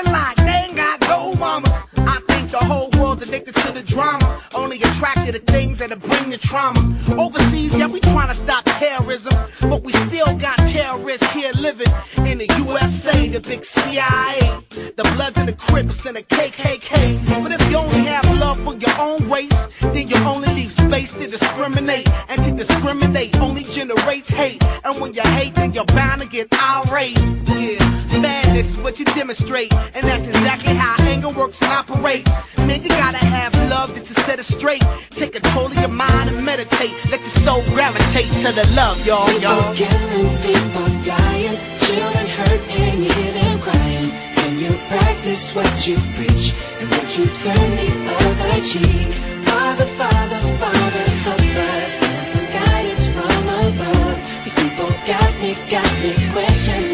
living like they ain't got no mamas. I think the whole world's addicted to the drama. Only attracted to things that'll bring the trauma. Overseas, yeah, we trying to stop terrorism. But we still got terrorists here living in the USA, the big CIA. The Bloods and the Crips and the KKK. But if you only have love for your own race, then you only leave space to discriminate. And to discriminate only generates hate. And when you hate, then you're bound to get irate. Yeah. Madness is what you demonstrate, and that's exactly how anger works and operates. Man, you gotta have love just to set it straight. Take control of your mind and meditate. Let your soul gravitate to the love, y'all, y'all. People killing, people dying, children hurt, and you hear them crying. Can you practice what you preach, and would you turn the other cheek? Father, Father, Father, help us. Send some guidance from above. These people got me, got me questioning.